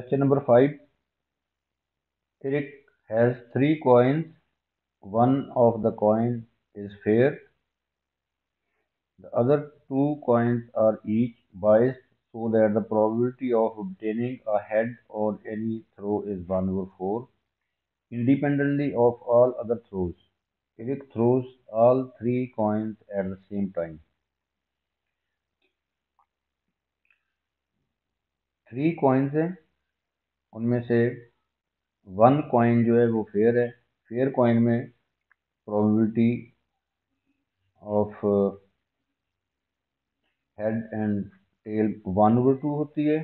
Question number 5. Eric has three coins. One of the coins is fair. The other two coins are each biased so that the probability of obtaining a head on any throw is 1 over 4 independently of all other throws. Eric throws all three coins at the same time. Three coins हैं उनमें से one coin जो है वो fair है। Fair coin में probability of head and tail one over two होती है।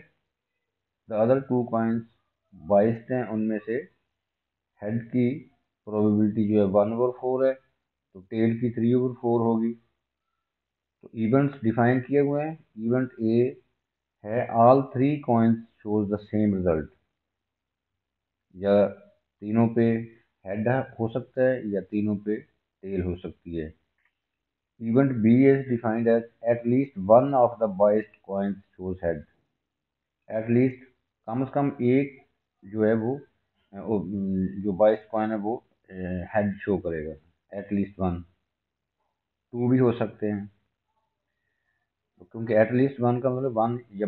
The other two coins biased हैं, उनमें से हेड की प्रोबेबिलिटी जो है वन ओवर फोर है तो टेल की थ्री ओवर फोर होगी। तो इवेंट्स डिफाइन किए हुए हैं। इवेंट ए है all three coins shows the same result या तीनों पे हेड हो सकता है या तीनों पे टेल हो सकती है। Event B is defined as at least one of the biased coins shows head at least कम से कम एक जो है वो जो बाइस्ड कॉइन है वो हेड शो करेगा। एट लीस्ट वन टू भी हो सकते हैं। क्योंकि एट लीस्ट वन का मतलब वन या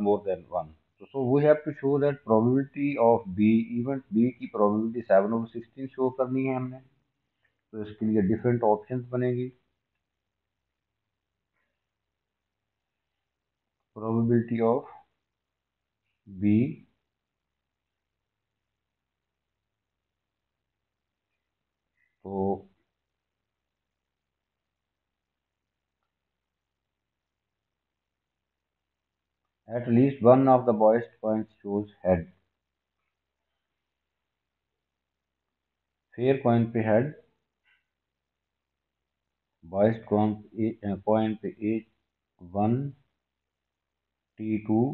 मोर देन वन तो so we have to show that probability of B event B की probability seven over sixteen show करनी है हमने। तो इसके लिए डिफरेंट ऑप्शंस बनेगी। प्रोबेबिलिटी ऑफ़ बी तो At least one of the boys points shows head. Fair coin पे head. Biased coin coin पे eight one T two.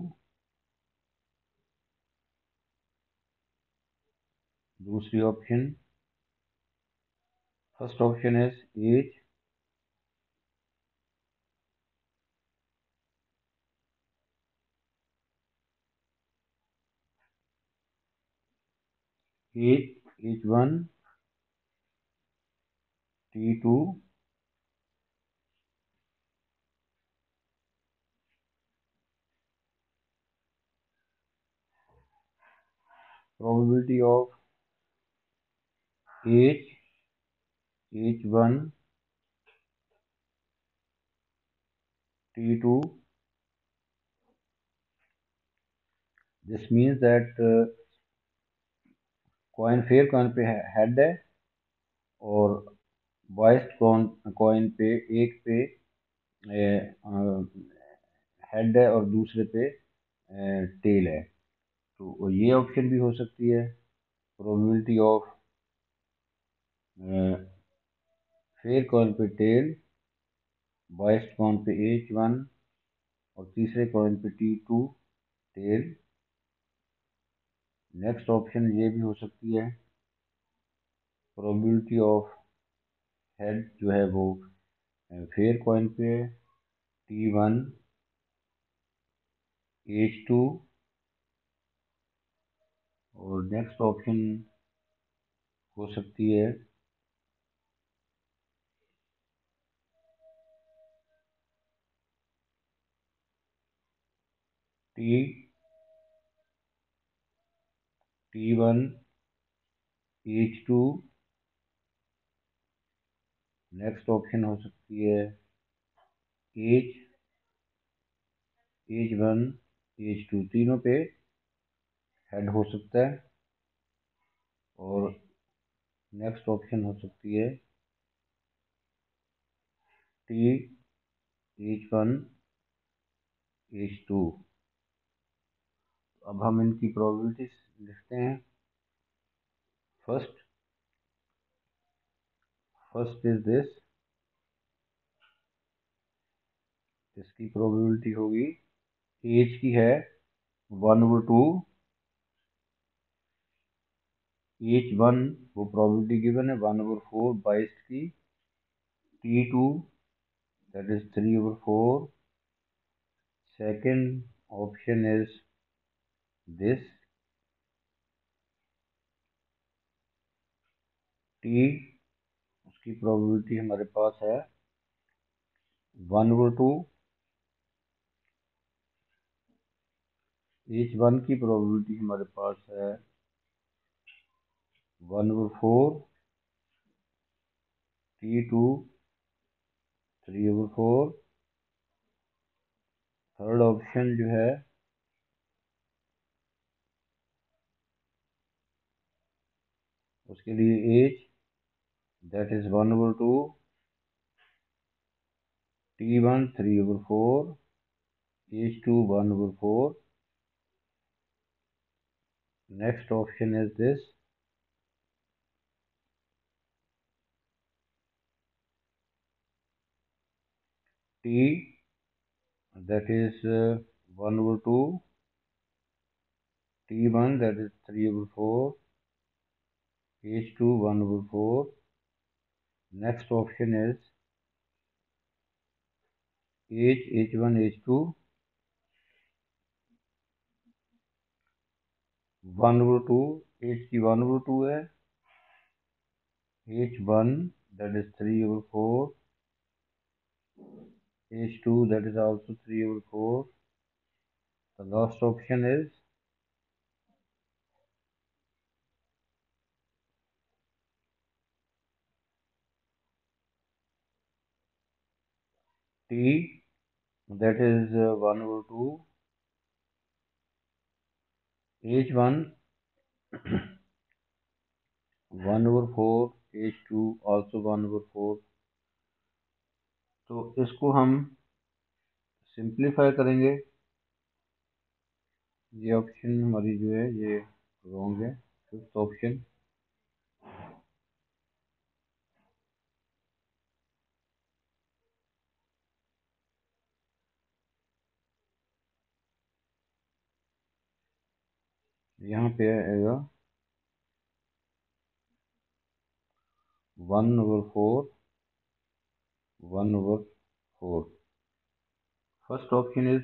दूसरी ऑप्शन फर्स्ट ऑप्शन है as h1 T two probability of H H one T two. This means that uh, coin fair coin पे head है और biased coin coin पे एक पे head है और दूसरे पे टेल है। तो ये ऑप्शन भी हो सकती है। प्रोबेबिलिटी ऑफ़ फेयर कॉइन पे टेल बॉयस्ट कॉइन पे एच वन और तीसरे कॉइन पे T two, tail. Next option ये भी हो सकती है। प्रोबेबिलिटी ऑफ़ हेड जो है वो फेयर कॉइन पे टी वन एच टू और नेक्स्ट ऑप्शन हो सकती है। T T one H two next option हो सकती है H H one H two तीनों पे हेड हो सकता है और नेक्स्ट ऑप्शन हो सकती है T H one H two अब हम इनकी प्रोबेबिलिटीज लिखते हैं। फ़र्स्ट फ़र्स्ट इज़ दिस इसकी प्रोबेबिलिटी होगी। एज की है one over two H one वो प्रोबेबिलिटी गिवन है वन ओवर फोर बाईस की. T two that is three over four second option is this. T उसकी प्रोबेबिलिटी हमारे पास है one over two H one की प्रोबेबिलिटी हमारे पास है one over four T two three over four third option जो है उसके लिए H that is 1 over 2 T1 3 over 4 H2 1 over 4 next option is this. T that is uh, 1 over 2 T1 that is 3 over 4 H2 1 over 4 next option is h h1 h2 one over two H की one over two है. H one that is three over four H two that is also three over four the last option is that is one over two H one one over four H two also one over four तो इसको हम simplify करेंगे। ये option हमारी जो है, ये wrong है। फिफ्थ ऑप्शन यहाँ पे आएगा one over four, one over four. First option is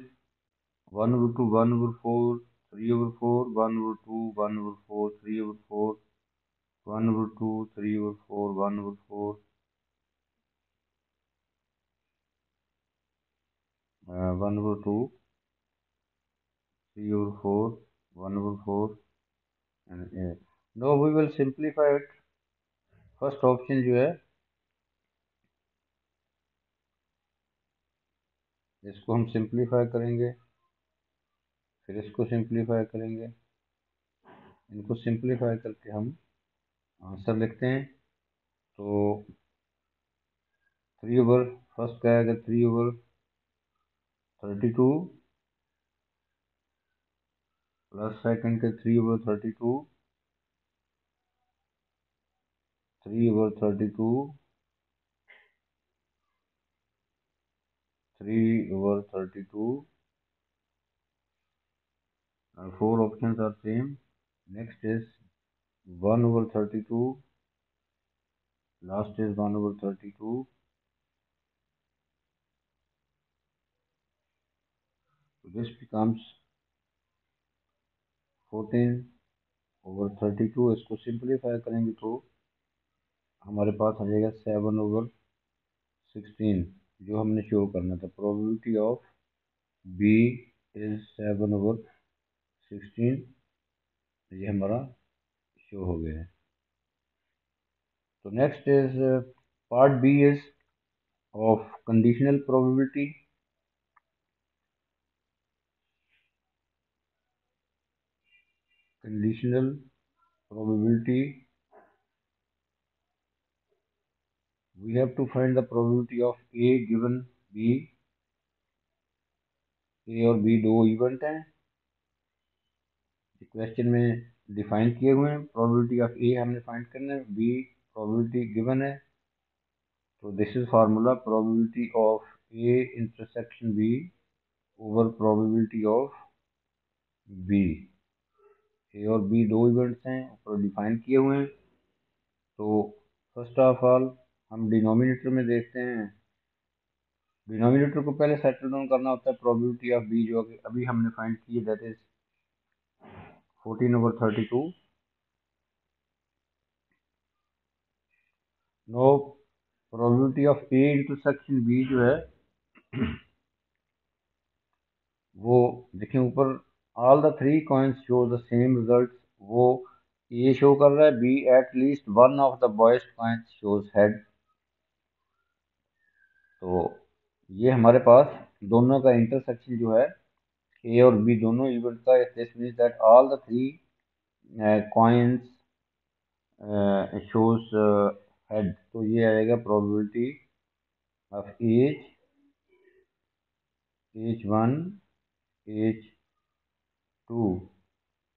one over two, one over four, three over four, one over two, one over four, three over four, one over two, three over four, one over four. One over two, three over four. 1 over 4 and uh, now we will simplify it. First option जो है इसको हम simplify करेंगे फिर इसको simplify करेंगे। इनको simplify करके हम आंसर लिखते हैं। तो थ्री ओवर फ़र्स्ट क्या आएगा three over thirty two plus second के three over thirty two three over thirty two three over thirty two four option are same next is one over thirty two last is one over thirty two this becomes fourteen over thirty two इसको simplify करेंगे तो हमारे पास आ जाएगा seven over sixteen जो हमने show करना था। Probability of B is seven over sixteen ये हमारा शो हो गया है। तो next is part B is of conditional probability conditional probability. We have to find the probability of a given b, a और b दो इवेंट हैं। Question में डिफाइन किए हुए हैं। प्रोबेबिलिटी ऑफ़ ए हमने फाइंड करना है। बी प्रोबेबिलिटी गिवन है। तो this is formula probability of A intersection B over probability of B A और बी दो इवेंट्स हैं, ऊपर डिफाइन किए हुए हैं। तो फ़र्स्ट ऑफ़ ऑल हम डिनोमिनेटर में देखते हैं। डिनोमिनेटर को पहले सेटल डाउन करना होता है प्रोबेबिलिटी ऑफ़ बी जो अभी हमने फाइंड की है that is fourteen over thirty two no probability of A intersection B जो है, वो देखें ऊपर all the three coins show the same result वो ए शो कर रहा है B at least one of the biased coins shows head तो ये हमारे पास दोनों का इंटरसेक्शन जो है ए और बी दोनों इवेंट का this means that all the three coins shows head तो ये आएगा probability of H H one H two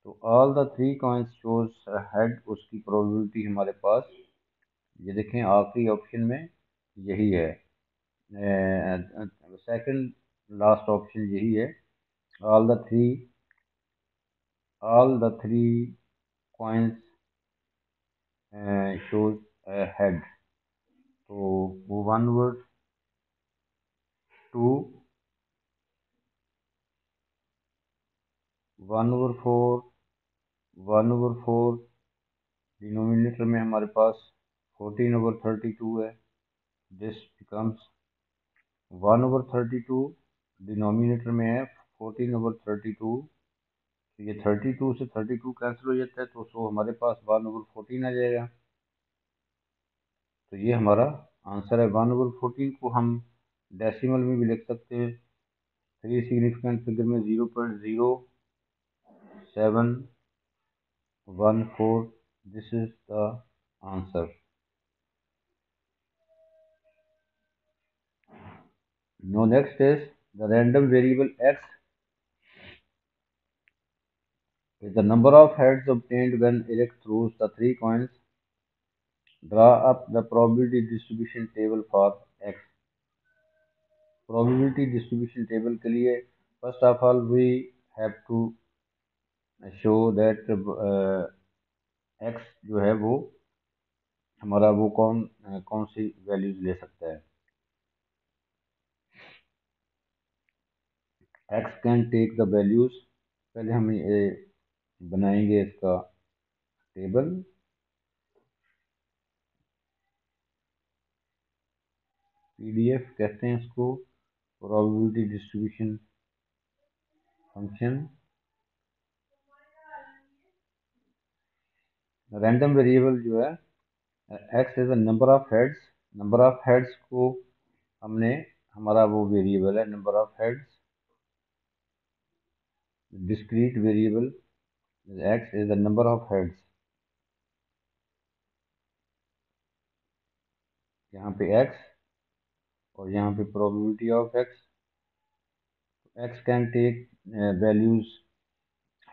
तो all the three coins shows head उसकी प्रोबेबिलिटी हमारे पास। ये देखें आखिरी ऑप्शन में यही है। सेकंड लास्ट ऑप्शन यही है। All the three all the three coins uh, shows a head. so move onward to one over four, one over four, denominator में हमारे पास फोर्टीन ओवर थर्टी टू है। This becomes one over thirty two, denominator में है fourteen over thirty two. तो ये thirty two से thirty two cancel हो जाता है तो सो हमारे पास वन ओवर फोर्टीन आ जाएगा। तो ये हमारा आंसर है। वन ओवर फोर्टीन को हम डेसिमल में भी लिख सकते हैं। थ्री सिग्निफिकेंट फिगर में zero point zero seven one four this is the answer no next is the random variable X the number of heads obtained when Eric throws the three coins. Draw up the probability distribution table for X. Probability distribution table के लिए first of all we have to show that X जो है वो, हमारा वो कौन कौन सी values ले सकता है? X can take the values पहले हम ये बनाएँगे इसका टेबल पीडीएफ कहते हैं इसको probability distribution function random variable जो है X is a number of heads number of heads को हमने, हमारा वो वेरिएबल है number of heads discrete variable x is the number of heads. यहाँ पे x और यहाँ पे probability of x. x can take values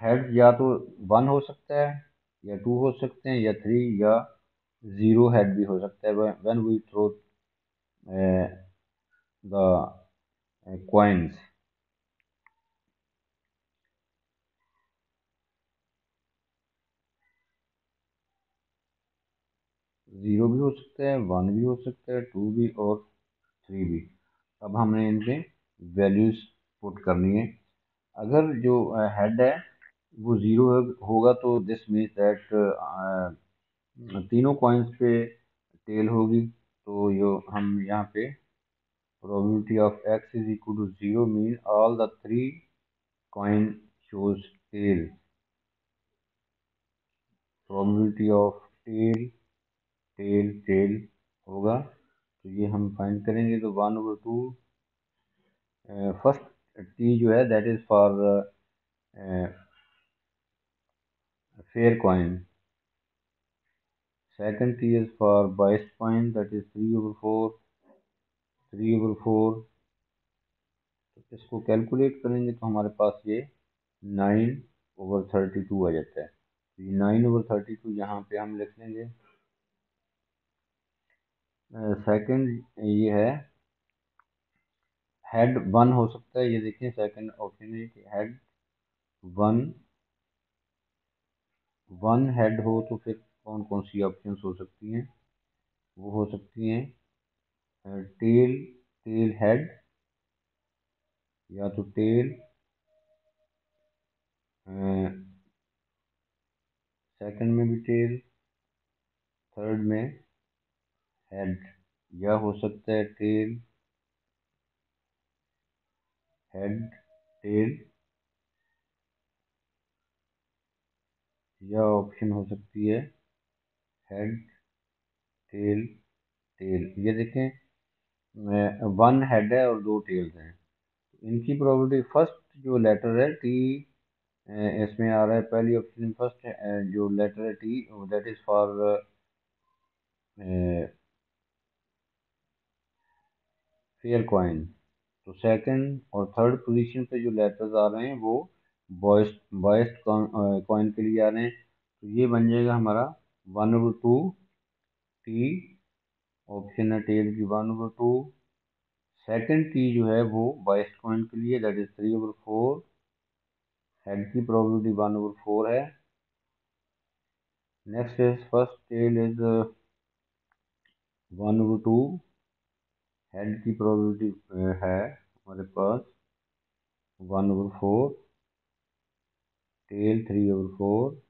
heads या तो वन हो सकता है या टू हो सकते हैं या थ्री या ज़ीरो हेड भी हो सकता है। When we throw the uh, zero भी हो सकता है वन भी हो सकता है टू भी और थ्री भी। अब हमने इन पे वैल्यूज़ पुट करनी है। अगर जो हेड है वो ज़ीरो होगा तो दिस मीन्स दैट तीनों कॉइन्स पे टेल होगी तो यो, हम यहाँ पे probability of X is equal to zero mean all the three coin shows tail probability of tail tail tail होगा तो ये हम फाइन करेंगे तो one over two first T जो है that is for fair coin second T is for bias coin that is three over four three over four तो इसको कैलकुलेट करेंगे तो हमारे पास ये नाइन ओवर थर्टी टू आ जाता है। तो ये नाइन ओवर थर्टी टू यहाँ पे हम लिख लेंगे। सेकंड ये है हेड वन हो सकता है। ये देखिए सेकंड ऑप्शन है कि हेड वन वन हेड हो तो फिर कौन कौन सी ऑप्शन हो सकती हैं? वो हो सकती हैं टेल टेल हेड या तो टेल सेकंड में भी टेल थर्ड में हेड या हो सकता है टेल हेड टेल या ऑप्शन हो सकती है हेड टेल टेल ये देखें वन हेड है और दो टेल्स हैं। इनकी प्रोबेबिलिटी फ़र्स्ट जो लेटर है टी इसमें आ रहा है। पहली ऑप्शन फ़र्स्ट जो लेटर है T that is for fair coin तो सेकंड और थर्ड पोजीशन पे जो लेटर्स आ रहे हैं, वो बॉयस्ट बॉयस्ट कॉइन के लिए आ रहे हैं। तो ये बन जाएगा हमारा one over two T option है टेल की one over two second T जो है वो बॉयस्ट कॉइन के लिए that is three over four head की प्रोबेबिलिटी वन ओवर फोर है। Next is first tail is one over two head की प्रोबेबिलिटी है हमारे पास one over four tail three over four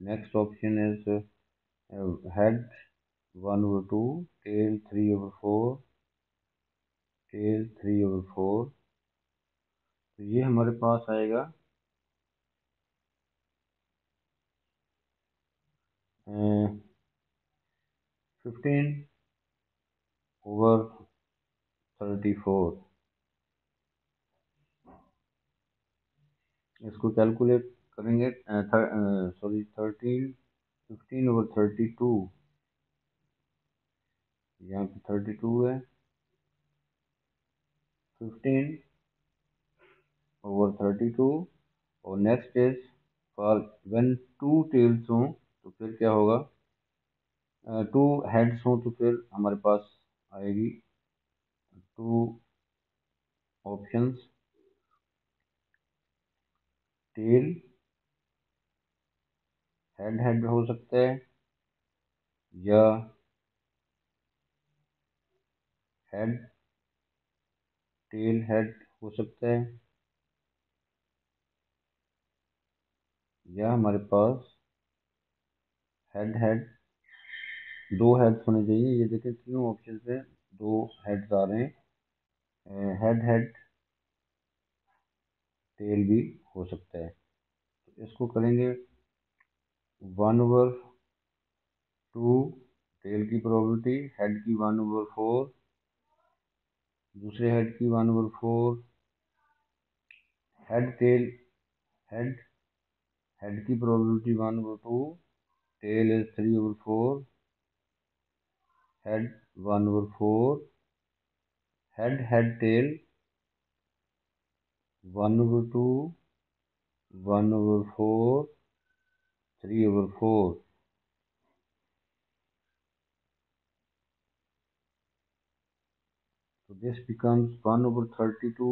next option is head one over two tail three over four tail three over four तो ये हमारे पास आएगा। Fifteen over thirty four इसको calculate करेंगे sorry thirteen fifteen over thirty two यहाँ पे thirty two है। फिफ्टीन ओवर थर्टी टू और next is for when two tails हों तो फिर क्या होगा? टू हेड्स हों तो फिर हमारे पास आएगी। Two options tail head head हो सकता है, या हेड टेल हेड हो सकता है, या हमारे पास हेड हेड दो हेड्स होने चाहिए। ये देखें तीनों ऑप्शन पे दो हेड्स आ रहे हैं। हेड हेड टेल भी हो सकता है। तो इसको करेंगे वन ओवर टू टेल की प्रोबेबिलिटी हेड की वन ओवर फोर दूसरे हेड की one over four head tail head head की probability one over two tail is three over four head 1 over 4 head head tail one over two one over four three over four तो this becomes one over thirty two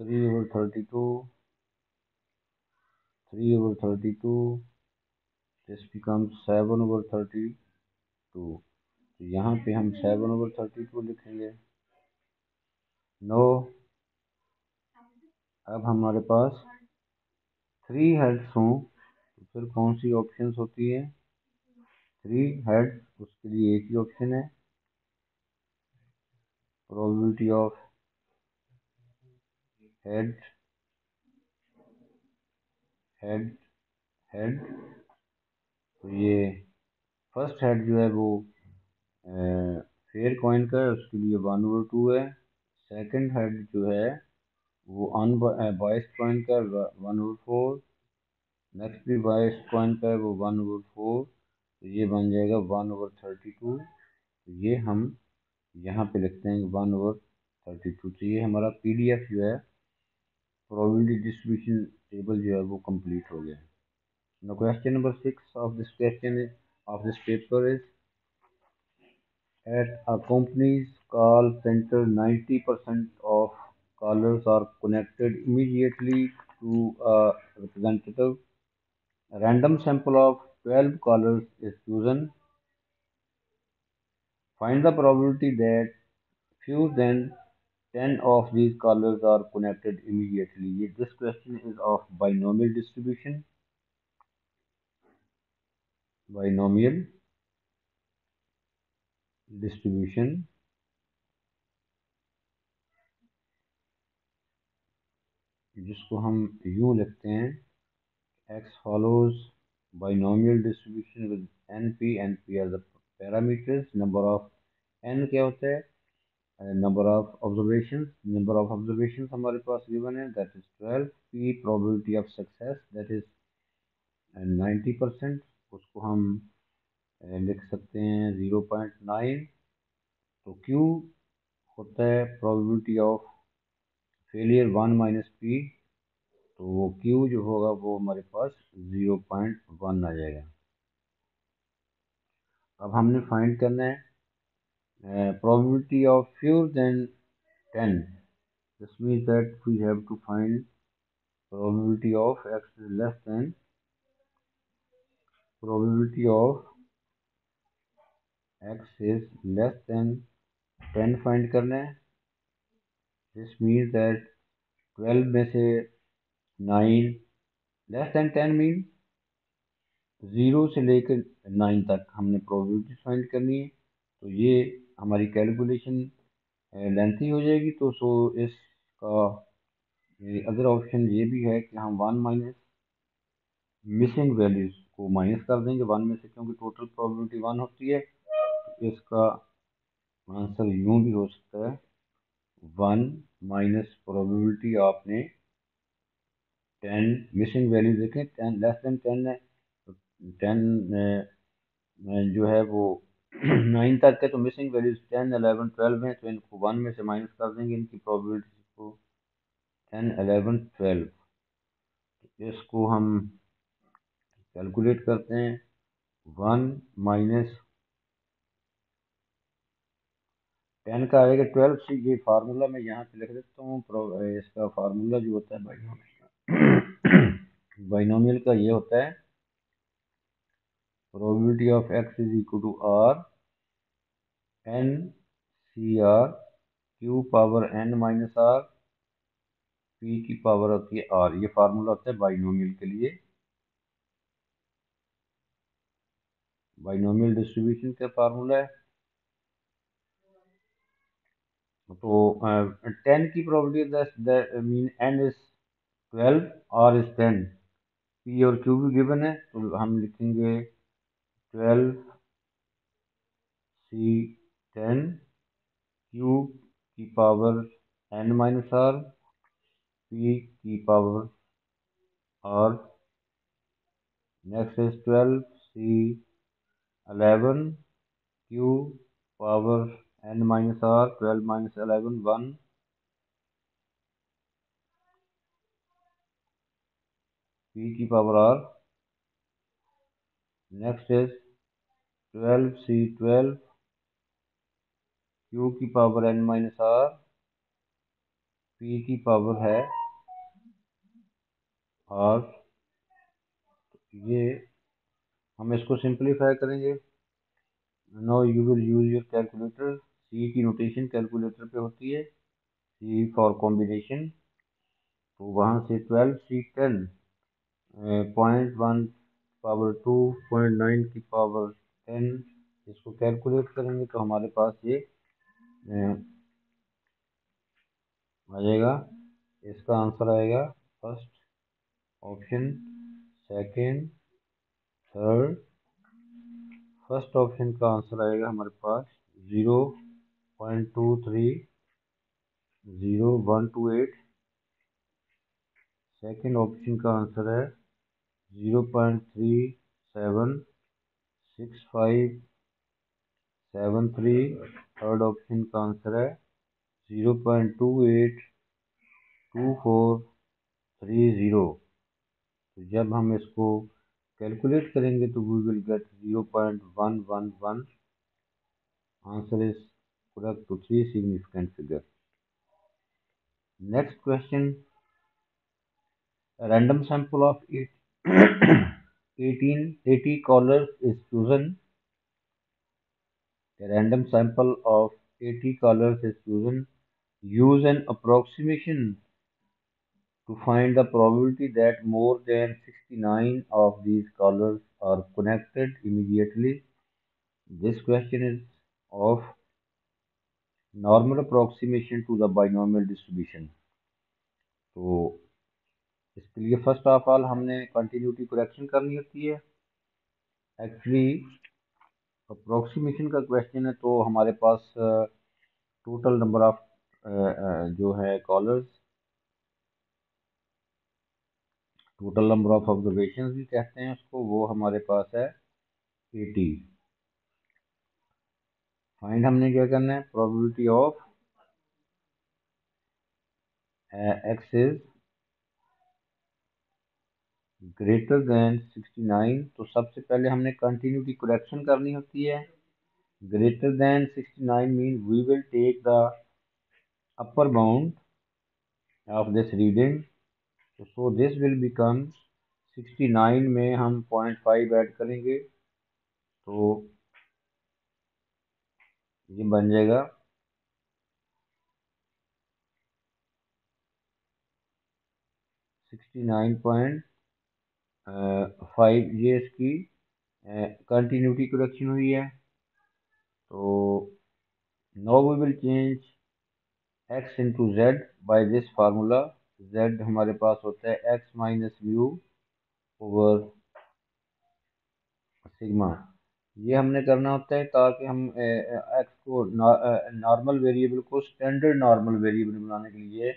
three over thirty two three over thirty two this becomes seven over thirty two तो यहाँ पे हम seven over thirty two लिखेंगे। No अब हमारे पास three heads हों तो फिर कौन सी ऑप्शंस होती है? थ्री हेड्स उसके लिए एक ही ऑप्शन है। Probability of head head head तो ये फ़र्स्ट हेड जो है वो फेयर कॉइन का है, उसके लिए वन ओवर टू है। सेकंड हेड जो है वो अन बॉयस कॉइन का वन ओवर फोर नेक्स्ट भी बॉयस पॉइंट का है वो वन ओवर फोर तो ये बन जाएगा वन ओवर थर्टी टू तो ये हम यहाँ पे लिखते हैं वन ओवर थर्टी टू तो ये हमारा पीडीएफ जो है प्रोबेबिलिटी डिस्ट्रीब्यूशन टेबल जो है वो कंप्लीट हो गया है। Question number 6 of this question is, of this paper is at a call center 90% of callers are connected immediately to a representative. A random sample of 12 callers is chosen. Find the probability that fewer than 10 of these callers are connected immediately. This question is of binomial distribution. Binomial distribution. जिसको हम यूँ लिखते हैं X follows x follows binomial distribution with np np as the parameters, number of n क्या होता है? Number of observation number of observation हमारे पास गिवन है that is twelve P probability of success that is ninety percent उसको हम लिख सकते हैं ज़ीरो पॉइंट नाइन तो क्यू होता है probability of failure one minus P तो वो क्यू जो होगा वो हमारे पास ज़ीरो पॉइंट वन आ जाएगा। अब हमने फाइंड करना है। Probability of fewer than ten this means that we have to find probability of X is less than probability of X is less than ten find करना है। This means that 12 में से 9 लेस than 10 मीन ज़ीरो से लेकर 9 तक हमने probability find करनी है। तो ये हमारी कैलकुलेशन लेंथी हो जाएगी। तो सो इसका अदर ऑप्शन ये भी है कि हम वन माइनस मिसिंग वैल्यूज़ को माइनस कर देंगे वन में से, क्योंकि टोटल प्रोबेबिलिटी वन होती है। तो इसका आंसर यूँ भी हो सकता है। वन माइनस प्रोबेबिलिटी आपने टेन मिसिंग वैल्यू देखें टेन लेस देन टेन है तो टेन जो है वो नाइन तक है तो missing values ten eleven twelve हैं तो इनको वन में से माइनस कर देंगे इनकी प्रोबेबिलिटी को। टेन अलेवन ट्वेल्व इसको हम कैलकुलेट करते हैं। वन माइनस टेन का आएगा, ट्वेल्व से, ये फार्मूला मैं यहाँ पे लिख देता हूँ इसका फार्मूला जो होता है बाइनोमियल बाइनोमियल का ये होता है, probability of X is equal to R N C R Q power N minus R P की पावर होती है आर ये फार्मूला होता है बाइनोमियल के लिए। बाइनोमियल डिस्ट्रीब्यूशन का फार्मूला है। तो टेन की probability mean N is twelve R is ten P और क्यू भी गिवन है तो हम लिखेंगे ट्वेल्व सी टेन क्यू की power N minus R P की power R next is twelve C eleven Q power N minus R twelve minus eleven one P की power R next is twelve C twelve Q की power N minus R P की power है और ये हम इसको simplify करेंगे। No you will use your calculator C की नोटेशन कैलकुलेटर पे होती है. सी फॉर कॉम्बिनेशन तो वहाँ से twelve C ten point one power two point nine की पावर टेन इसको कैलकुलेट करेंगे तो हमारे पास ये आ जाएगा. इसका आंसर आएगा first option second third first option का आंसर आएगा हमारे पास zero point two three, zero one two eight. Second option का आंसर है zero point three seven, six five, seven three. Third option का आंसर है zero point two eight, two four, three zero. तो जब हम इसको कैलकुलेट करेंगे तो we will get 0.111 answer is correct to three significant figure next question random sample of it 18 eighty caller is chosen random sample of eighty caller is chosen use an approximation to find the probability that more than 69 of these colors are connected immediately. This question is of normal approximation to the binomial distribution. तो इसके लिए first of all हमने continuity correction करनी होती है actually approximation का question है तो हमारे पास टोटल नंबर ऑफ़ जो है callers total number of observation भी कहते हैं उसको, वो हमारे पास है एटी फाइंड हमने क्या करना है? Probability of X is greater than 69 तो सबसे पहले हमने कंटिन्यूटी करेक्शन करनी होती है। Greater than 69 mean we will take the upper bound of this reading so this will become 69 में हम पॉइंट फाइव ऐड करेंगे। तो ये बन जाएगा। सिक्सटी नाइन पॉइंट फाइव ये इसकी कंटिन्यूटी करेक्शन हुई है। तो no we will change X into Z by this formula Z हमारे पास होता है X minus mu over sigma ये हमने करना होता है ताकि हम एक्स को नॉर्मल वेरिएबल को स्टैंडर्ड नॉर्मल वेरिएबल बनाने के लिए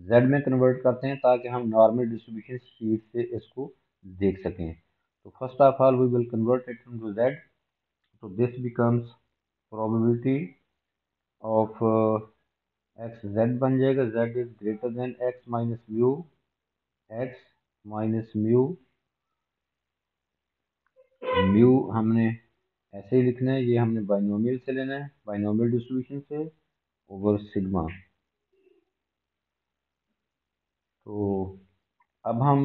जेड में कन्वर्ट करते हैं ताकि हम नॉर्मल डिस्ट्रीब्यूशन शीट से इसको देख सकें। तो first of all we will convert it into Z तो this becomes probability of X Z बन जाएगा। Z is greater than X minus mu X minus mu mu हमने ऐसे ही लिखना है। ये हमने बाइनोमियल से लेना है। बाइनोमियल डिस्ट्रीब्यूशन से ओवर सिग्मा तो अब हम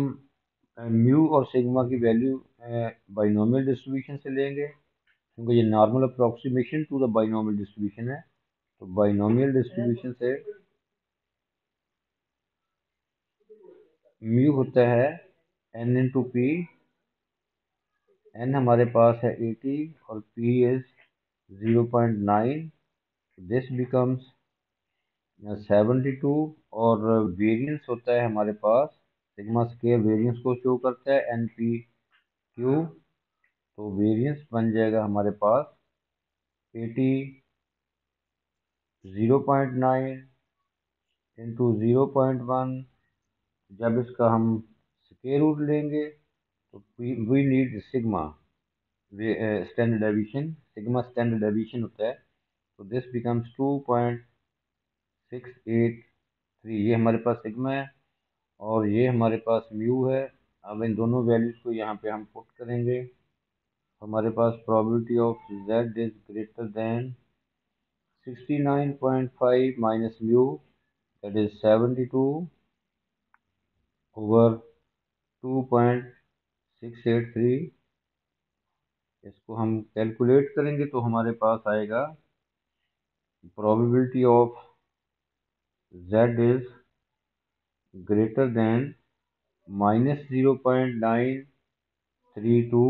म्यू और सिग्मा की वैल्यू बाइनोमियल डिस्ट्रीब्यूशन से लेंगे। क्योंकि ये normal approximation to the binomial distribution है। तो बाइनोमियल डिस्ट्रीब्यूशन से म्यू होता है N into P N हमारे पास है एटी और P is zero point nine this becomes seventy two और वेरिएंस होता है हमारे पास सिग्मा स्केयर वेरिएंस को शो करता है एन पी क्यू तो वेरिएंस बन जाएगा हमारे पास eighty zero point nine into zero point one. जब इसका हम स्केयर रूट लेंगे तो we need sigma standard deviation sigma standard deviation होता है। तो this becomes two point six eight three ये हमारे पास सिग्मा है और ये हमारे पास म्यू है। अब इन दोनों वैल्यूज़ को यहाँ पे हम पुट करेंगे। हमारे पास probability of z is greater than 69.5 minus mu, that is 72 over 2.683 इसको हम कैलकुलेट करेंगे तो हमारे पास आएगा। Probability of z is greater than minus zero point nine three two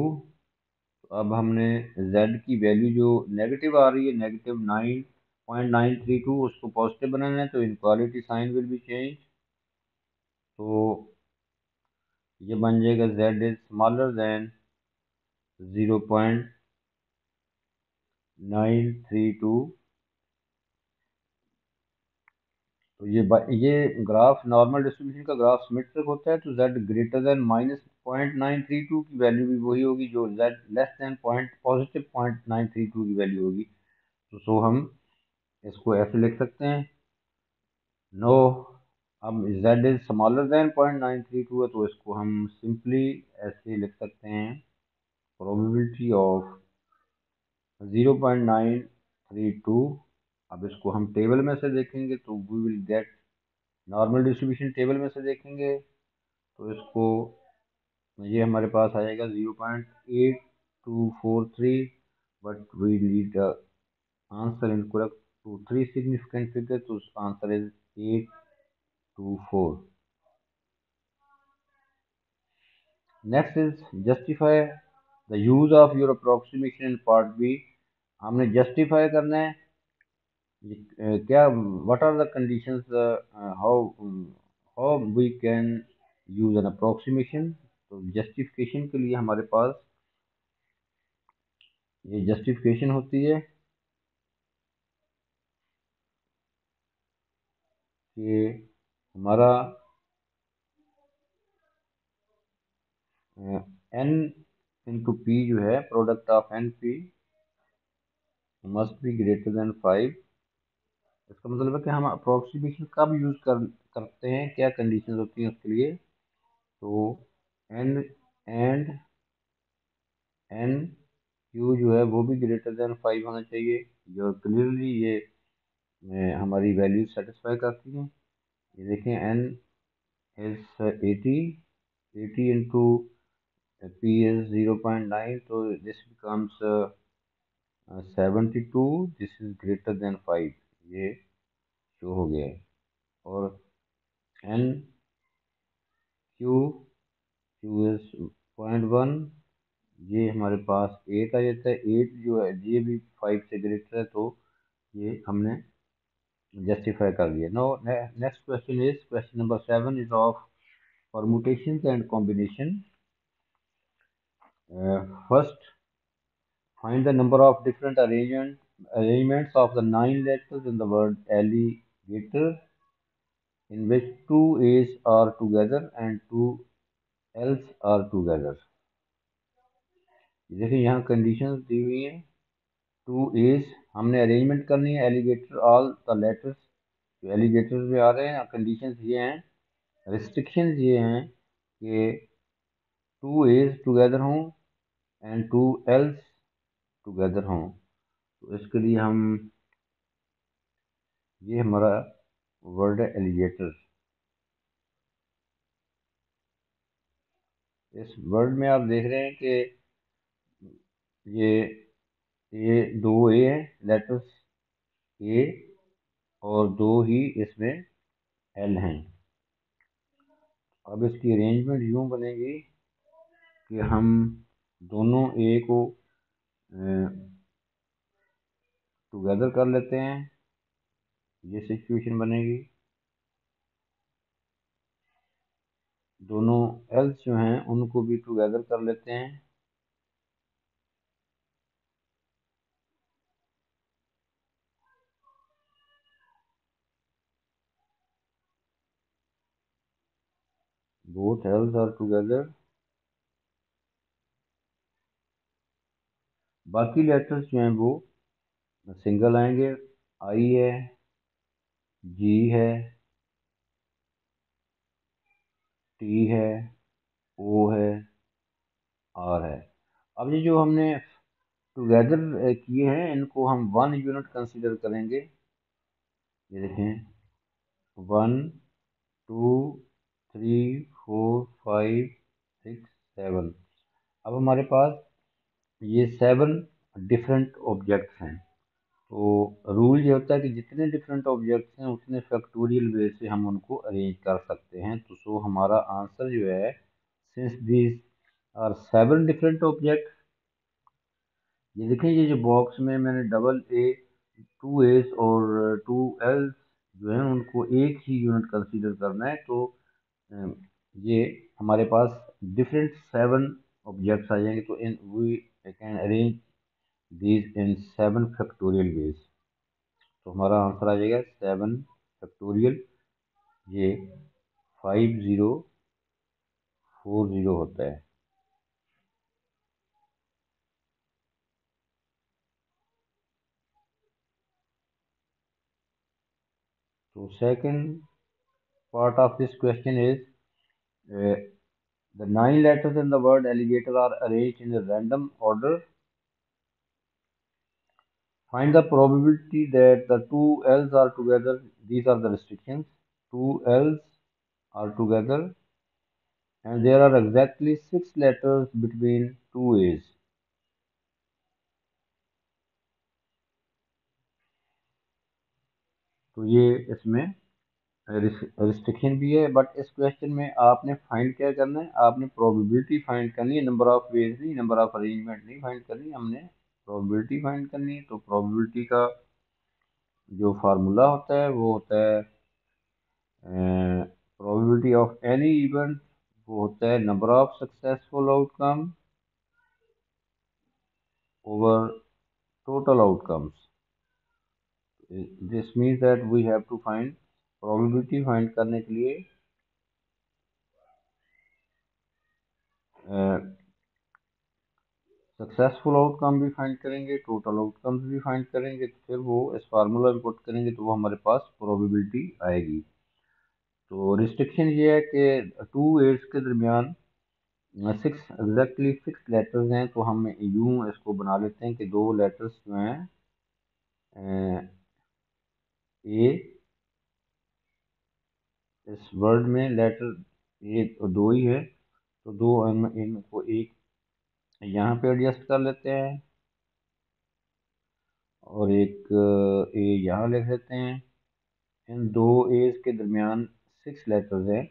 अब हमने z की वैल्यू जो नेगेटिव आ रही है negative nine point nine three two उसको पॉजिटिव बनाना है तो inequality sign will be change तो ये बन जाएगा z is smaller than zero point nine three two तो ये ये ग्राफ नॉर्मल डिस्ट्रीब्यूशन का ग्राफ सिमेट्रिक होता है तो z greater than minus point nine three two की वैल्यू भी वही होगी, जो Z less than point positive point nine three two की वैल्यू होगी. तो सो हम इसको ऐसे लिख सकते हैं। नो अब z is smaller than point nine three two है तो इसको हम सिंपली ऐसे लिख सकते हैं। Probability of zero point nine three two अब इसको हम टेबल में से देखेंगे तो we will get normal distribution table में से देखेंगे। तो इसको, ये हमारे पास आएगा zero point eight two four three but we need answer in correct to three significant figures, so answer is 824. Next is justify the use of your approximation in part B. हमने justify करना है क्या what are the conditions uh, how how we can use an approximation तो justification के लिए हमारे पास ये justification होती है कि हमारा एन इंटू पी जो है product of N P must be greater than five इसका मतलब है कि हम अप्रोक्सीमेशन कब यूज़ कर, करते हैं, क्या कंडीशन होती हैं उसके लिए? तो एन एंड एन क्यू जो है, वो भी ग्रेटर देन फाइव होना चाहिए। जो क्लियरली ये हमारी वैल्यू सेटिस्फाई करती हैं। ये देखें N is eighty eighty into P is 0.9 so this becomes uh, uh, 72 this is greater than 5 ये शो हो गया है। और N Q Q is point one ये हमारे पास एट आ जाता है। एट जो है ये भी फाइव से ग्रेटर है तो ये हमने जस्टिफाई कर दिया। No next question is question number seven is of permutation and combination first find the number of different arrangement arrangements of the nine letters in the word alligator in which two A's are together and two L's are together देखिए, यहाँ condition दी हुई हैं। Two as हमने arrangement करनी है alligator all the letters जो alligators में आ रहे हैं कंडीशंस ये हैं रिस्ट्रिक्शंस ये हैं कि टू एज टुगेदर हों एंड टू एल्स टुगेदर हों। तो इसके लिए हम, ये हमारा वर्ड है एलिगेटर इस वर्ड में आप देख रहे हैं कि ये ये दो ए लेटर्स ए और दो ही इसमें एल हैं। अब इसकी अरेंजमेंट यूँ बनेगी कि हम दोनों ए को टुगेदर कर लेते हैं। ये सिचुएशन बनेगी। दोनों एल्स जो हैं, उनको भी टुगेदर कर लेते हैं। Both L's are together. बाकी लेटर्स जो हैं वो सिंगल आएँगे। आई है जी है टी है ओ है आर है। अब ये जो हमने टुगेदर किए हैं, इनको हम वन यूनिट कंसीडर करेंगे। ये देखें। One two three four five six seven अब हमारे पास ये सेवन डिफरेंट ऑब्जेक्ट्स हैं। तो रूल ये होता है कि जितने डिफरेंट ऑब्जेक्ट्स हैं, उतने फैक्टोरियल वे से हम उनको अरेंज कर सकते हैं। तो सो हमारा आंसर जो है since this are seven different object ये देखें, ये जो बॉक्स में मैंने डबल ए टू एस और टू एल्स जो है, उनको एक ही यूनिट कंसीडर करना है। तो ये हमारे पास डिफरेंट सेवन ऑब्जेक्ट्स आ जाएँगे तो इन we can arrange these in seven factorial ways. तो हमारा आंसर आ जाएगा सेवन फैक्टोरियल ये फाइव ज़ीरो फोर ज़ीरो होता है। तो second part of this question is uh, The nine letters in the word alligator are arranged in a random order. Find the probability that the two L's are together. These are the restrictions. Two L's are together and there are exactly six letters between two A's. तो ये इसमें restriction भी है but इस question में आपने find क्या करना है? आपने प्रोबेबिलिटी फाइंड करनी है नंबर ऑफ़ वेज नहीं नंबर ऑफ़ अरेंजमेंट नहीं फाइंड करनी, हमने प्रोबेबिलिटी फाइंड करनी है तो प्रोबेबिलिटी का जो फार्मूला होता है, वो होता है प्रोबेबिलिटी ऑफ़ एनी इवेंट वो होता है number of successful outcome over total outcomes this means that we have to find probability find करने के लिए सक्सेसफुल आउटकम भी फाइंड करेंगे टोटल आउटकम्स भी फाइंड करेंगे तो फिर वो इस फार्मूला में पुट करेंगे तो वो हमारे पास प्रोबेबिलिटी आएगी। तो रिस्ट्रिक्शन ये है कि टू एड्स के दरमियान सिक्स एग्जैक्टली सिक्स लेटर्स हैं तो हम यूँ इसको बना लेते हैं कि दो लेटर्स जो हैं ए इस वर्ड में लेटर ए तो दो ही है तो दो हम इनको एक यहाँ पे एडजस्ट कर लेते हैं और एक ए यहाँ लिख लेते हैं। इन दो एज के दरमियान सिक्स लेटर्स हैं।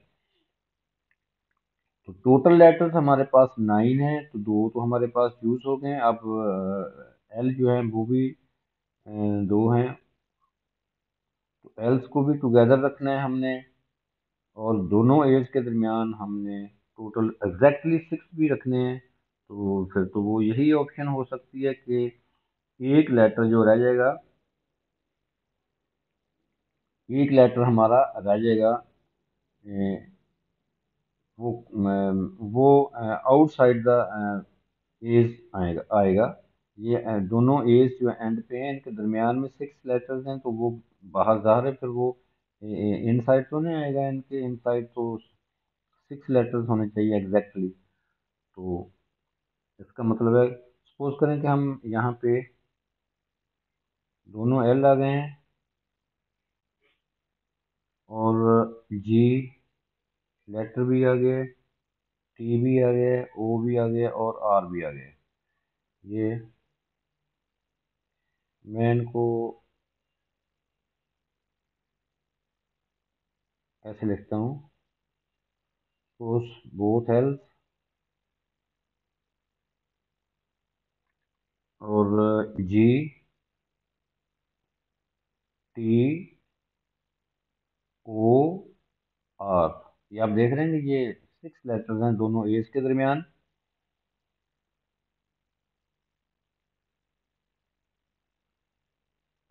तो टोटल लेटर्स हमारे पास नाइन है तो दो तो हमारे पास यूज़ हो गए। अब एल जो है वो भी दो हैं। तो एल्स को भी टुगेदर रखना है हमने। और दोनों एज के दरमियान हमने टोटल एग्जैक्टली सिक्स भी रखने हैं तो फिर तो वो यही ऑप्शन हो सकती है कि एक लेटर जो रह जाएगा, एक लेटर हमारा रह जाएगा वो वो आउटसाइड द एज आएगा आएगा। ये दोनों एज जो एंड पे हैं, इनके दरमियान में सिक्स लेटर्स हैं तो वो बाहर ज़ाहिर है, फिर वो इन साइड तो नहीं आएगा, इनके इन साइड तो सिक्स लेटर्स होने चाहिए एग्जैक्टली तो इसका मतलब है सपोज़ करें कि हम यहाँ पे दोनों एल आ गए हैं और जी लेटर भी आ गए टी भी आ गए ओ भी आ गए और आर भी आ गए. ये मैं इनको ऐसे लिखता हूँ। बोथ हेल्थ और जी टी ओ आर ये आप देख रहे हैं कि ये सिक्स लेटर्स हैं दोनों एज के दरमियान।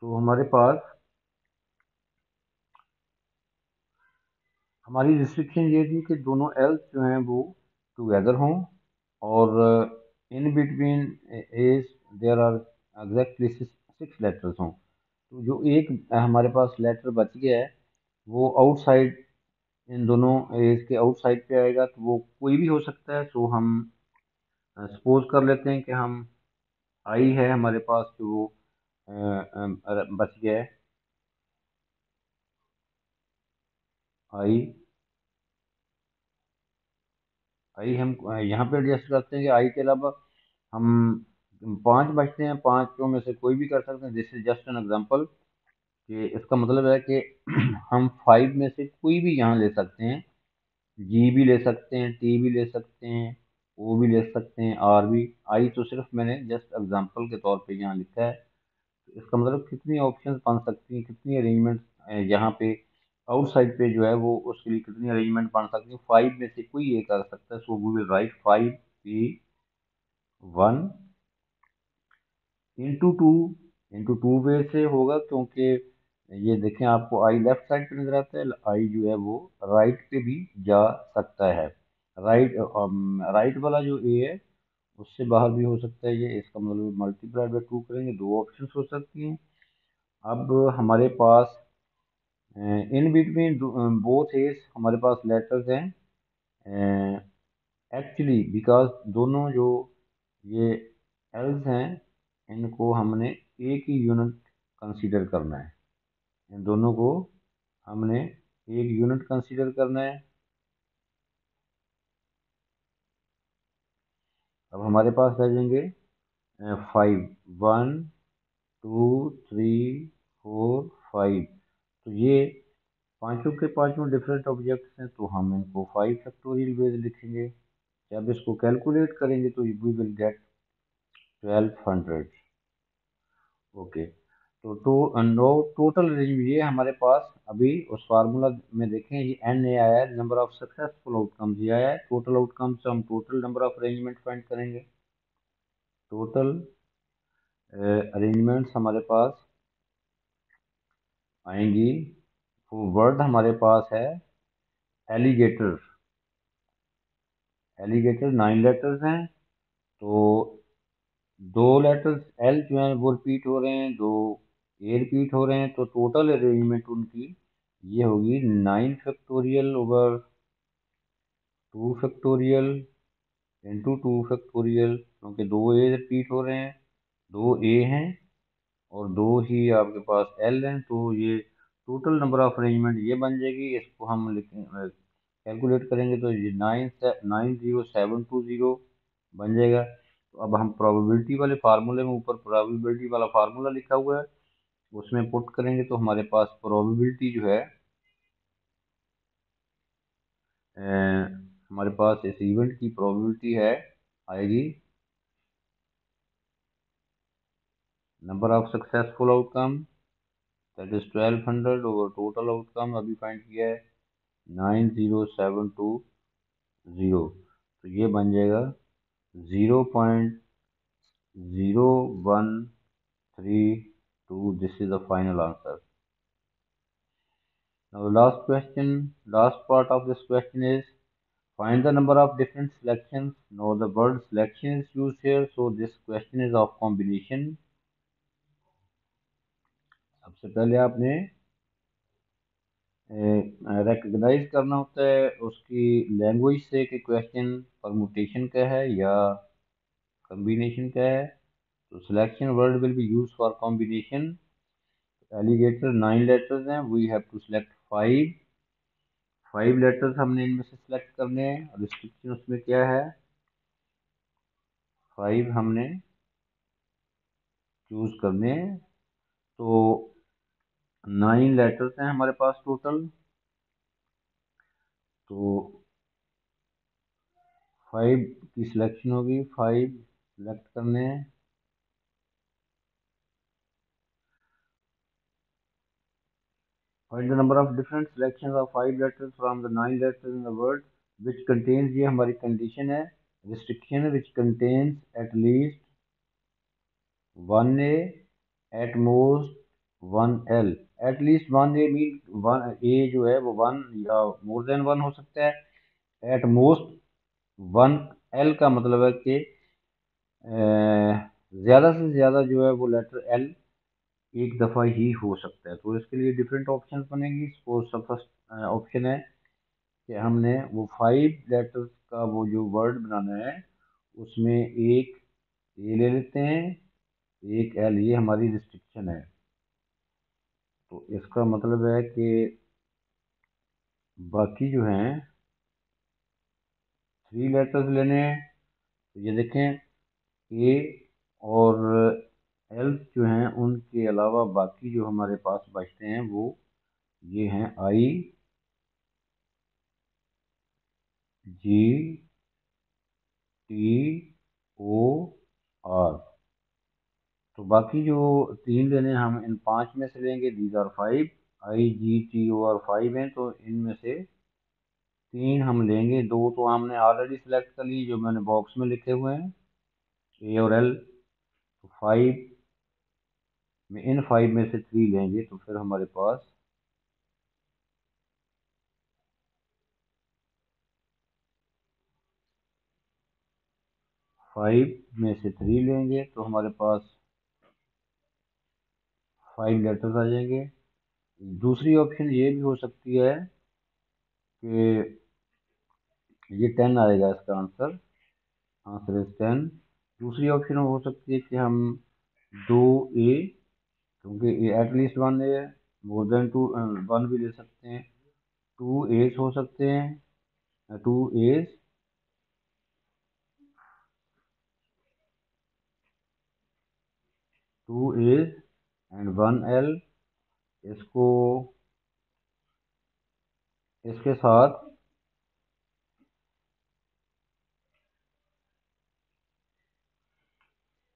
तो हमारे पास हमारी रिस्ट्रिक्शन ये थी कि दोनों एल्स जो हैं वो टुगेदर हों और in between A's there are exactly six letters हों। तो जो एक हमारे पास लेटर बच गया है, वो आउटसाइड इन दोनों एज के आउटसाइड पे आएगा तो वो कोई भी हो सकता है। तो हम सपोज़ कर लेते हैं कि हम आई है हमारे पास जो बच गया है। आई आई हम, यहाँ पे एडजस्ट करते हैं कि आई के अलावा हम पाँच बचते हैं, पाँचों में से कोई भी कर सकते हैं। This is just an example कि इसका मतलब है कि हम फाइव में से कोई भी यहाँ ले सकते हैं। जी भी ले सकते हैं टी भी ले सकते हैं ओ भी ले सकते हैं आर भी। आई तो सिर्फ़ मैंने जस्ट एग्जांपल के तौर पे यहाँ लिखा है। इसका मतलब कितनी ऑप्शंस बन सकती हैं, कितनी अरेंजमेंट यहाँ पे आउटसाइड पे जो है वो उसके लिए कितनी अरेंजमेंट बन सकती है? फाइव में से कोई एक आ सकता है so we will write five P one into two into two way से होगा, क्योंकि ये देखें आपको आई लेफ़्ट साइड पे नज़र आता है आई जो है वो राइट पे भी जा सकता है। राइट राइट वाला जो ए है, उससे बाहर भी हो सकता है ये, इसका मतलब मल्टीप्लाई बाय टू करेंगे, दो ऑप्शन हो सकती हैं। अब हमारे पास इन बिटवीन बोथ एज हमारे पास लेटर्स हैं. एक्चुअली बिकॉज़ दोनों जो ये एल्स हैं, इनको हमने एक ही यूनिट कंसीडर करना है. इन दोनों को हमने एक यूनिट कंसीडर करना है. अब हमारे पास रह जाएँगे five one two three four five तो ये पाँचों के पाँचों डिफरेंट ऑब्जेक्ट्स हैं तो हम इनको फाइव फैक्टोरियल बेस लिखेंगे। जब इसको कैलकुलेट करेंगे तो we will get twelve hundred okay तो टू नो टोटल रेंज ये हमारे पास अभी उस फार्मूला में देखें, ये एन ए आया है नंबर ऑफ़ सक्सेसफुल आउटकम्स ये आया है। टोटल आउटकम्स हम total number of arrangement find करेंगे। टोटल अरेंजमेंट्स हमारे पास आएँगी। वो वर्ड हमारे पास है एलिगेटर एलिगेटर नाइन लेटर्स हैं तो दो लेटर्स एल जो हैं, वो रिपीट हो रहे हैं, दो ए रिपीट हो रहे हैं तो टोटल अरेंजमेंट उनकी ये होगी nine factorial over two factorial into two factorial क्योंकि दो ए रिपीट हो रहे हैं, दो ए हैं और दो ही आपके पास एल हैं तो ये टोटल नंबर ऑफ़ अरेंजमेंट ये बन जाएगी। इसको हम कैलकुलेट करेंगे तो ये nine nine zero seven two zero बन जाएगा। तो अब हम प्रोबेबिलिटी वाले फार्मूले में ऊपर प्रोबेबिलिटी वाला फार्मूला लिखा हुआ है उसमें पुट करेंगे तो हमारे पास प्रोबेबिलिटी जो है ए, हमारे पास इस इवेंट की प्रोबेबिलिटी है आएगी number of successful outcome that is twelve hundred और टोटल आउटकम अभी फाइंड किया है nine zero seven two zero तो ये बन जाएगा zero point zero one three two this is the final answer last question last part of this question is find the number of different selection no the word selection is use here so this question is of combination सबसे पहले आपने recognise करना होता है, उसकी language से कि question permutation का है या कम्बिनेशन का है। तो selection word will be use for combination alligator nine letters हैं we have to select five five letters हमने इनमें से सिलेक्ट करने हैं, और रिस्ट्रिक्शन उसमें क्या है? फाइव हमने चूज़ करने हैं। तो नाइन लेटर्स हैं हमारे पास टोटल। तो फाइव की सिलेक्शन होगी, फाइव सिलेक्ट करने हैं। Find the number of different selection of five letters from the nine letters in the word which contains ये हमारी कंडीशन है restriction which contains at least one A at most one L at least one A mean one A जो है वो one या more than one हो सकता है। एट मोस्ट वन एल का मतलब है कि ज़्यादा से ज़्यादा जो है वो लेटर एल एक दफ़ा ही हो सकता है। तो इसके लिए डिफरेंट ऑप्शन बनेंगी। सपोज़ सब फ़र्स्ट ऑप्शन है कि हमने वो फाइव लेटर्स का वो जो वर्ड बनाना है, उसमें एक ए ले लेते हैं, एक एल ये हमारी रिस्ट्रिक्शन है। तो इसका मतलब है कि बाकी जो हैं थ्री लेटर्स लेने हैं। तो ये देखें ए और एल्स जो हैं, उनके अलावा बाकी जो हमारे पास बचते हैं, वो ये हैं I G T O R तो बाकी जो तीन लेने हम इन पाँच में से लेंगे these are five I G T O R five हैं तो इनमें से तीन हम लेंगे। दो तो हमने ऑलरेडी सेलेक्ट कर ली, जो मैंने बॉक्स में लिखे हुए हैं ए और एल तो फाइव में इन फाइव में से थ्री लेंगे तो फिर हमारे पास फाइव में से थ्री लेंगे तो हमारे पास फाइव लेटर्स आ जाएँगे। दूसरी ऑप्शन ये भी हो सकती है कि ये टेन आएगा इसका आंसर आंसर इज़ टेन दूसरी ऑप्शन हो सकती है कि हम दो ए क्योंकि at least one A more than two one भी ले सकते हैं। टू एज हो सकते हैं two A's two A's and one L इसको, इसके साथ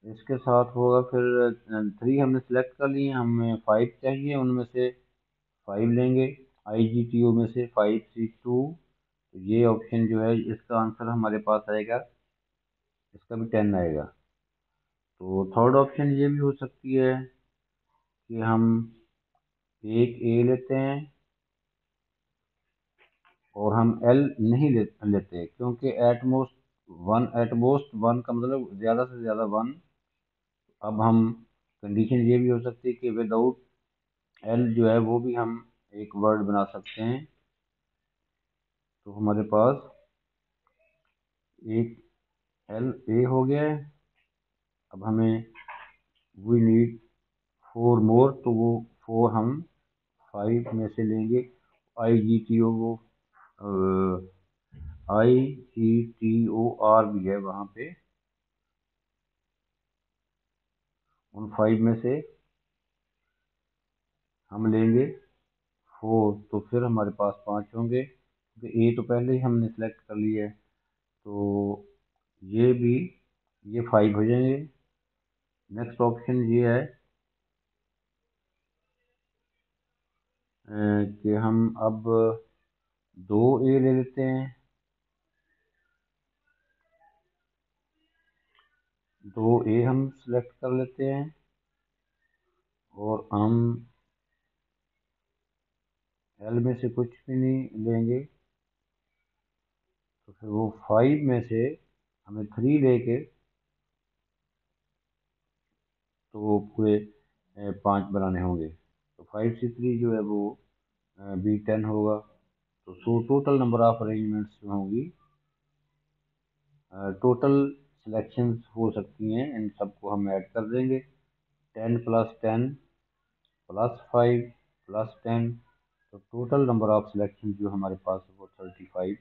इसके साथ होगा फिर थ्री हमने सेलेक्ट कर लिए, हमें फाइव चाहिए, उनमें से फाइव लेंगे। आई जी टी ओ में से फाइव सिक्स टू तो ये ऑप्शन जो है, इसका आंसर हमारे पास आएगा। इसका भी टेन आएगा। तो थर्ड ऑप्शन ये भी हो सकती है। कि हम एक ए लेते हैं और हम एल नहीं लेते, क्योंकि एटमोस्ट वन एटमोस्ट वन का मतलब ज़्यादा से ज़्यादा वन अब हम कंडीशन ये भी हो सकती है कि विदाउट एल जो है वो भी हम एक वर्ड बना सकते हैं। तो हमारे पास एक एल ए हो गया है। अब हमें वी नीड फोर मोर तो वो फोर हम फाइव में से लेंगे। आई जी टी ओ वो I G T O R भी है वहाँ पे। उन फाइव में से हम लेंगे फोर तो फिर हमारे पास पाँच होंगे। क्योंकि ए तो पहले ही हमने सेलेक्ट कर लिया है। तो ये भी, ये फाइव हो जाएँगे। नेक्स्ट ऑप्शन ये है कि हम अब दो ए ले लेते हैं। दो ए हम सेलेक्ट कर लेते हैं और हम एल में से कुछ भी नहीं लेंगे। तो फिर वो फाइव में से हमें थ्री लेके तो पूरे पाँच बनाने होंगे। फाइव से थ्री जो है वो बी टेन होगा। तो so total number of arrangements जो होंगी टोटल सिलेक्शंस हो सकती हैं, इन सबको हम ऐड कर देंगे। Ten plus ten plus five plus ten तो टोटल नंबर ऑफ़ सिलेक्शन जो हमारे पास वो थर्टी फाइव